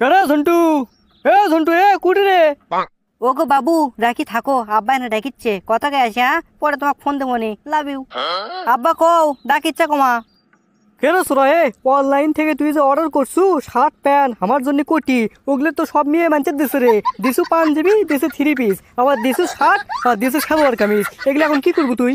কেরে ঝন্টু এ ঝন্টু এ কুটি রে? ও গো বাবু রাখি থাকো আব্বা এনে ডাকিচ্ছে। কথা কে আছে হ্যাঁ? পরে তোমাকে ফোন দেবো নি। লাভ ইউ আব্বা কও ডাকিচ্ছে কমা। কেন সুরা এ? অনলাইন থেকে তুই যে অর্ডার করছু শার্ট প্যান্ট আমার জন্য কোটি ওগুলো তো সব মেয়ে মানছে দিছে রে। দিছু পাঞ্জাবি দিছে থ্রি পিস আবার দিছু শার্ট আর দিছু সালোয়ার কামিজ। এগুলো এখন কি করব তুই?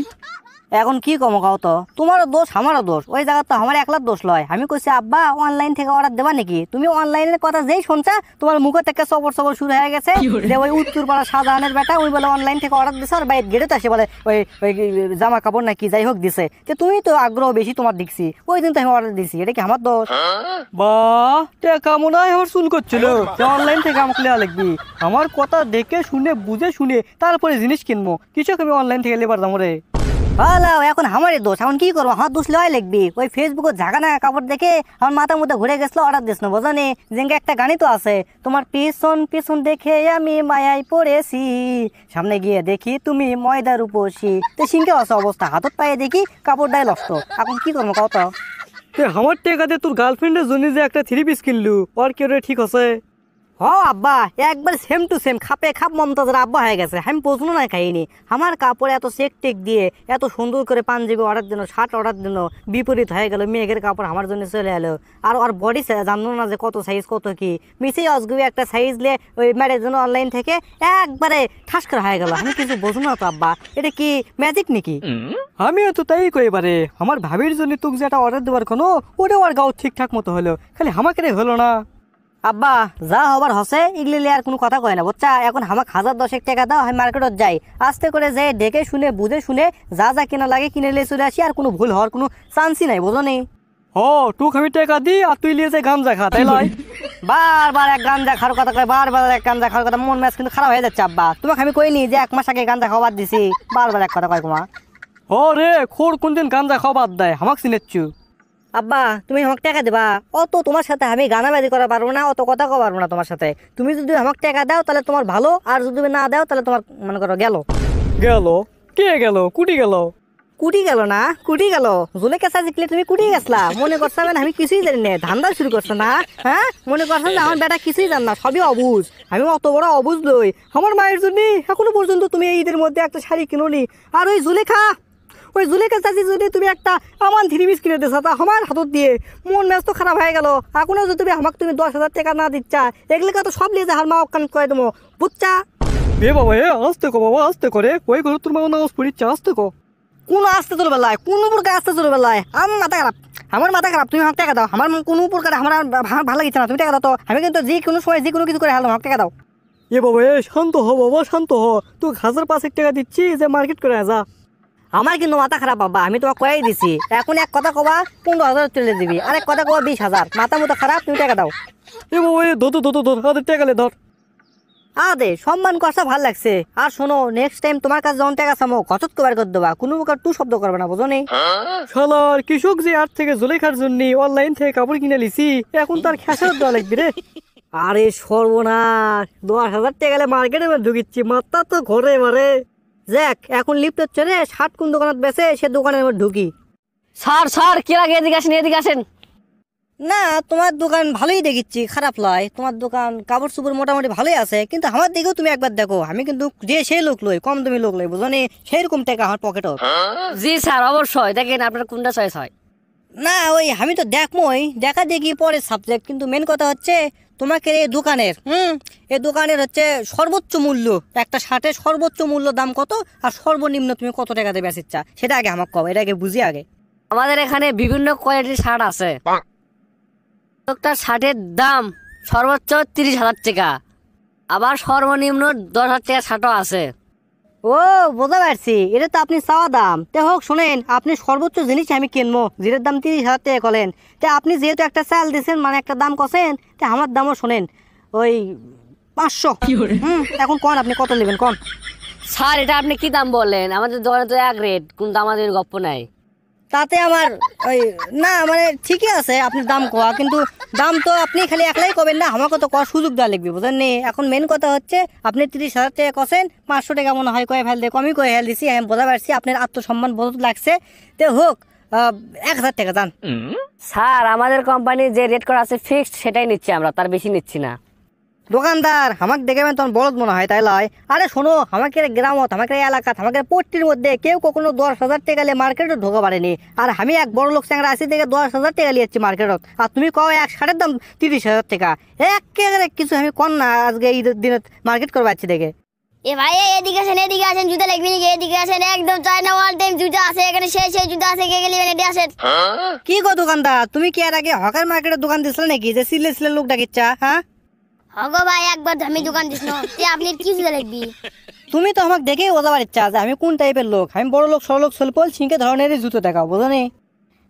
এখন কি কমো কাও তো? তোমারও দোষ আমারও দোষ। ওই জায়গা তো আমার একলার দোষ লয়। আমি কইছি আব্বা অনলাইন থেকে অর্ডার দেবা নাকি? তুমি অনলাইনের কথা যেই শুনছা তোমার মুখে থেকে সবর সবর শুরু হয়ে গেছে। যে ওই উত্তর পাড়া শাহজাহানের বেটা ওই বলে অনলাইন থেকে অর্ডার দিছে আর বাইরে তো আসে বলে ওই ওই জামা কাপড় নাকি যাই হোক দিছে। তো তুমি তো আগ্রহ বেশি তোমার দেখছি। ওই দিন তো আমি অর্ডার দিছি। এটা কি আমার দোষ? বা টাকা মনে হয় আমার চুল করছিল। অনলাইন থেকে আমাকে লেয়া লাগবি। আমার কথা দেখে শুনে বুঝে শুনে তারপরে জিনিস কিনবো। কিছু আমি অনলাইন থেকে লেবার দাম রে। ভালো এখন আমারই দোষ। এখন কি করব? আমার দোষ লয় লিখবি ওই ফেসবুকে জাগা না কাপড় দেখে আমার মাথার মধ্যে ঘুরে গেছিল অর্ডার দিস না? বোঝানি যেঙ্গে একটা গানই তো আছে। তোমার পিছন পিছন দেখে আমি মায়ায় পড়েছি। সামনে গিয়ে দেখি তুমি ময়দার উপসি তো সিংকে আছে অবস্থা। হাতত পায়ে দেখি কাপড়টাই নষ্ট। এখন কি করব কত আমার টাকাতে তোর গার্লফ্রেন্ডের জন্য যে একটা থ্রি পিস কিনলু আর কেউ ঠিক আছে? আব্বা, একবার সেম টু সেম খাপে খাপ মমতাজের আব্বা হয়ে গেছে। আমি না খাইনি। আমার এত টেক দিয়ে এত সুন্দর করে পাঞ্জাবি অর্ডার দিল শার্ট অর্ডার দিল, বিপরীত হয়ে গেল, মেঘের কাপড় আমার জন্য চলে এলো। আর ওর বডি জানলো না যে কত সাইজ কত কি। মিসেই অসগুবি একটা সাইজ লে ওই ম্যারের জন্য অনলাইন থেকে একবারে ঠাস করে হয়ে গেল। আমি কিছু বুঝো না তো, আব্বা। এটা কি ম্যাজিক নাকি? আমিও তো তাই কই এবারে আমার ভাবির জন্য তোকে যেটা অর্ডার দেওয়ার কোনো ওটা ওর গাও ঠিকঠাক মতো হলো। খালি আমাকে হলো না। আব্বা যা হবার হসে ইগলি আর কোনো কথা কয় না বুঝছা? এখন আমাকে হাজার দশেক টাকা দাও আমি মার্কেটত যাই। আস্তে করে যে ডেকে শুনে বুঝে শুনে যা যা কেনা লাগে কিনে নিয়ে চলে আসি আর কোনো ভুল হওয়ার কোনো চান্সই নাই বোঝো নি? ও তোকে আমি টাকা দি আর তুই লিয়ে যে গামজা খা তাই লয়। বারবার এক গাঞ্জা খাওয়ার কথা কয় বারবার এক গাঞ্জা খাওয়ার কথা মন ম্যাচ কিন্তু খারাপ হয়ে যাচ্ছে আব্বা। তোমাকে আমি কইনি যে এক মাস আগে গাঞ্জা খাওয়া বাদ দিছি বারবার এক কথা কয় তোমা ও রে খোর কোনদিন গাঞ্জা খাওয়া বাদ দেয় আমাকে চিনেচ্ছু। আব্বা তুমি আমাকে টাকা দেবা। অত তোমার সাথে আমি গানাবাজি করা পারব না অত কথা কওয়া পারব না তোমার সাথে। তুমি যদি আমাকে টাকা দাও তাহলে তোমার ভালো আর যদি না দাও তাহলে তোমার মনে করো গেল। গেল? কে গেল? কুটি গেল? কুটি গেল না কুটি গেল। জুলে কেঁচা জিকলে তুমি কুটি গেছলা। মনে করছ মানে আমি কিছুই জানি না। ধান্দা শুরু করছ না হ্যাঁ? মনে করছ না আমার বেটা কিছুই জান না সবই অবুজ। আমি অত বড় অবুজ লই আমার মায়ের জন্য এখনও পর্যন্ত তুমি এই ঈদের মধ্যে একটা শাড়ি কিনোনি। আর ওই জুলেখা ওই জুলেখা চাচি যদি তুমি একটা আমার থ্রি পিস কিনে দিছো তা আমার হাতত দিয়ে মন ম্যাচ তো খারাপ হয়ে গেল। এখনও যদি তুমি আমাকে তুমি দশ হাজার টাকা না দিচ্ছা এগুলো তো সব নিয়ে যে হার মা অকান করে দেবো। বুঝছা এ বাবা এ আসতে কো বাবা আসতে করে ওই করে তোর মা নামাজ পড়িচ্ছে আসতে কো। কোনো আসতে তোর বেলায় কোনো প্রকার আসতে তোর বেলায় আমার মাথা খারাপ আমার মাথা খারাপ তুমি আমাকে টাকা দাও। আমার কোনো প্রকার আমার ভালো লাগছে না তুমি টাকা দাও তো। আমি কিন্তু যে কোনো সময় যে কোনো কিছু করে হারলাম আমাকে টাকা দাও। এ বাবা এ শান্ত হ বাবা শান্ত হ। তোকে হাজার পাঁচেক টাকা দিচ্ছি যে মার্কেট করে যা আমার কিন্তু মাথা খারাপ বাবা। আমি তোমাকে কয়াই দিছি। এখন এক কথা কবা পনেরো হাজার তুলে দিবি। আর এক কথা কবা বিশ হাজার। মাথা মতো খারাপ তুমি টাকা দাও। এ বাবা এ ধর ধর ধর টাকা ধর। আদে সম্মান করছা ভালো লাগছে। আর শোনো নেক্সট টাইম তোমার কাছে যখন টাকা চামো কচত কবার করে দেবা। কোনো প্রকার টু শব্দ করবে না বুঝো নি? শালার কৃষক যে আট থেকে জুলেখার জন্য অনলাইন থেকে কাপড় কিনে লিছি এখন তার খেসার দেওয়া লাগবে রে। আরে সর্বনাশ দশ হাজার টাকা মার্কেটে ঢুকিচ্ছি মাত্রা তো ঘরে মারে দেখ এখন লিফট হচ্ছে রে ষাট কোন দোকানত বেছে সে দোকানের মধ্যে ঢুকি। স্যার স্যার কি লাগে এদিকে আসেন এদিকে আসেন? না তোমার দোকান ভালোই দেখিচ্ছি খারাপ লয়। তোমার দোকান কাপড় চোপড় মোটামুটি ভালোই আছে কিন্তু আমার দিকেও তুমি একবার দেখো আমি কিন্তু যে সেই লোক লই কম দামি লোক লই বুঝো নি? সেইরকম টাকা আমার পকেটত জি স্যার অবশ্যই। দেখেন আপনার কোনটা চয়েস হয়? না ওই আমি তো দেখমই দেখা দেখি পরে সাবজেক্ট কিন্তু মেন কথা হচ্ছে তোমাকে এই দোকানের হুম? এই দোকানের হচ্ছে সর্বোচ্চ মূল্য একটা শার্টের সর্বোচ্চ মূল্য দাম কত? আর সর্বনিম্ন তুমি কত টাকাতে দেবে চা সেটা আগে আমাকে কবে এটা আগে বুঝি আগে। আমাদের এখানে বিভিন্ন কোয়ালিটির শার্ট আছে। একটা শার্টের দাম সর্বোচ্চ তিরিশ হাজার টাকা। আবার সর্বনিম্ন দশ হাজার টাকা শার্টও আছে। ও বোঝা পারছি। এটা তো আপনি চাওয়া দাম। তে হোক শোনেন আপনি সর্বোচ্চ জিনিস আমি কিনবো। যেটার দাম তিরিশ হাজার টাকা কলেন। তে আপনি যেহেতু একটা চাল দিয়েছেন মানে একটা দাম কছেন তে আমার দামও শোনেন। ওই পাঁচশো। হুম এখন কন আপনি কত নেবেন কন? স্যার এটা আপনি কি দাম বলেন? আমাদের দোকানে তো এক রেট কিন্তু আমাদের গপ্প নাই। তাতে আমার ওই না মানে ঠিকই আছে আপনি দাম কোয়া কিন্তু দাম তো আপনি খালি একলাই কবেন না, আমাকে তো কর সুযোগ দেওয়া লাগবে, বুঝলেন নেই এখন মেন কথা হচ্ছে, আপনি তিরিশ হাজার টাকা কষেন পাঁচশো টাকা মনে হয় কয়ে ফেল দিয়ে কমই কয়ে ফেল দিছি, আমি বোঝা পারছি আপনার আত্মসম্মান বহুত লাগছে। তে হোক এক হাজার টাকা দান স্যার, আমাদের কোম্পানি যে রেট করা আছে ফিক্সড সেটাই নিচ্ছি আমরা, তার বেশি নিচ্ছি না। দোকানদার আমাকে দেখে মানে তখন বলদ মনে হয় তাই লয়। আরে শোনো আমাকে গ্রামত আমাকে এলাকা আমাকে পট্টির মধ্যে কেউ কখনো দশ হাজার টাকা নিয়ে মার্কেটে ঢোকা পারেনি। আর আমি এক বড় লোক চ্যাংরা আছি থেকে দশ হাজার টাকা নিয়েছি মার্কেটত। আর তুমি কও এক শার্টের দাম তিরিশ হাজার টাকা। একেবারে কিছু আমি কন না আজকে ঈদের দিনে মার্কেট করব আছি দেখে। এ ভাই এদিকে আসেন এদিকে আসেন জুতা লাগবি নাকি? এদিকে আসেন একদম চায়না ওয়াল টাইম জুতা আছে এখানে সেই সেই জুতা আছে কে গেলি এদিকে আসেন। কি গো দোকানদার তুমি কি আর আগে হকার মার্কেটের দোকান দিছিলে নাকি? যে সিলে সিলে লোক ডাকিচ্ছা হ্যাঁ? হগো ভাই একবার আমি দোকান দিস না। তে আপনি কি জুতা লাগবি? তুমি তো আমাকে দেখেই বোঝাবার ইচ্ছা আছে আমি কোন টাইপের লোক? আমি বড় লোক সরলোক সলপল ছিঙ্কে ধরনের জুতো দেখাও বোঝো নেই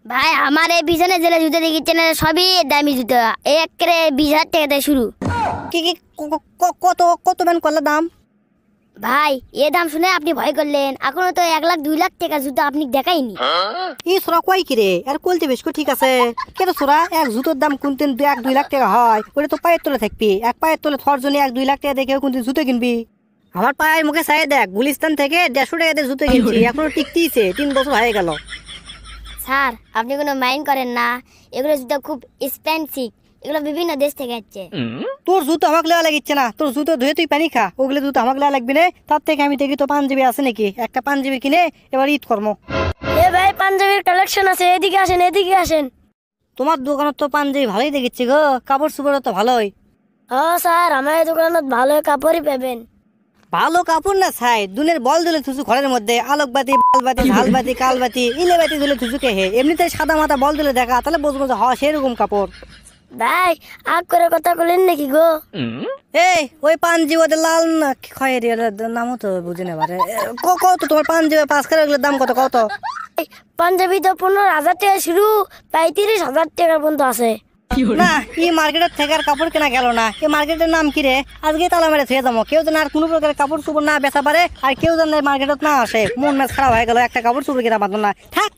ভাই আমার এই বিজনে জেলে জুতো জুতা না সবই দামি জুতো। এক বিশ হাজার টাকা থেকে শুরু। কি কি ক- ক- ক- কত কত ম্যান করলে দাম? ভাই এ দাম শুনে আপনি ভয় করলেন। এখনও তো এক লাখ দুই লাখ টাকা জুতা আপনি দেখাইনি। ই সোরা কয় কি রে? আর কলতে বেশ ঠিক আছে। কেন সোরা? এক জুতোর দাম কোনদিন দুই এক দুই লাখ টাকা হয়। ওটা তো পায়ের তলে থাকবি। এক পায়ের তলে থর জন্য এক দুই লাখ টাকা দেখে কোনদিন জুতো কিনবি। আমার পায়ের মুখে চাই দেখ গুলিস্তান থেকে দেড়শো টাকা দিয়ে জুতো কিনছি। এখনও টিকতিছে তিন বছর হয়ে গেল। স্যার আপনি কোনো মাইন্ড করেন না। এগুলো জুতো খুব এক্সপেন্সিভ এগুলো বিভিন্ন দেশ থেকে আসছে। তোর জুতো আমাকে লেওয়া লাগিচ্ছে না। তোর জুতো ধুয়ে তুই পানি খা। ওগুলো জুতো আমাকে লেওয়া লাগবে না। তার থেকে আমি দেখি তো পাঞ্জাবি আছে নাকি। একটা পাঞ্জাবি কিনে এবার ঈদ কর্ম এ ভাই পাঞ্জাবির কালেকশন আছে। এদিকে আসেন এদিকে আসেন। তোমার দোকানত তো পাঞ্জাবি ভালোই দেখেছি গো। কাপড় চোপড় তো ভালোই। হ্যাঁ স্যার আমার দোকানত ভালো কাপড়ই পাবেন। ভালো কাপড় না ছাই। দুনের বল দিলে থুসু ঘরের মধ্যে। আলোকবাতি বালবাতি ঝালবাতি কালবাতি ইলেবাতি দিলে থুসু কে হে এমনিতে সাদা মাথা বল দিলে দেখা তাহলে বুঝব যে হ সেরকম কাপড়। ভাই আগ করে কথা বলেন নাকি গো? এই ওই পাঞ্জি ওদের লাল না কি খয়েরি নামও তো বুঝি না পারে কত তোমার পাঞ্জি পাঁচ করে দাম কত কত? পাঞ্জাবি তো পনেরো হাজার টাকা শুরু পঁয়ত্রিশ হাজার টাকা পর্যন্ত আছে। না এই মার্কেটের থেকে আর কাপড় কেনা গেল না। এই মার্কেটের নাম কি রে? আজকে তালা মেরে থুয়ে যাব। কেউ যেন আর কোনো প্রকারের কাপড় চোপড় না বেচা পারে আর কেউ যেন এই মার্কেটত না আসে। মন মেজ খারাপ হয়ে গেল একটা কাপড় চোপড় কিনা পারতো না। থাক।